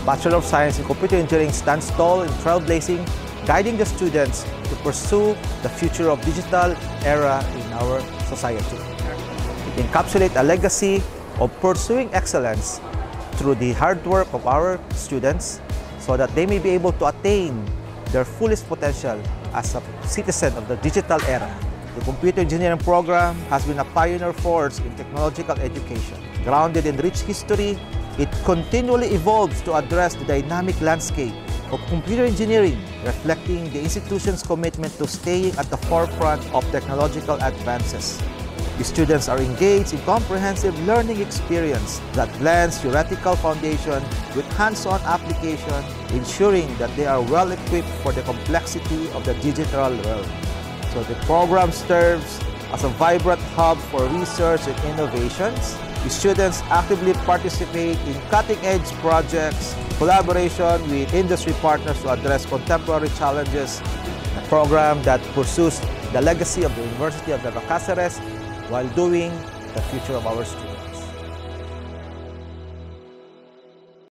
The Bachelor of Science in Computer Engineering stands tall in trailblazing, guiding the students to pursue the future of digital era in our society. It encapsulates a legacy of pursuing excellence through the hard work of our students so that they may be able to attain their fullest potential as a citizen of the digital era. The computer engineering program has been a pioneer force in technological education. Grounded in rich history, it continually evolves to address the dynamic landscape of computer engineering, reflecting the institution's commitment to staying at the forefront of technological advances. The students are engaged in comprehensive learning experience that blends theoretical foundation with hands-on application, ensuring that they are well equipped for the complexity of the digital world. So the program serves as a vibrant hub for research and innovations. The students actively participate in cutting-edge projects, collaboration with industry partners to address contemporary challenges, a program that pursues the legacy of the University of Nueva Cáceres while doing the future of our students.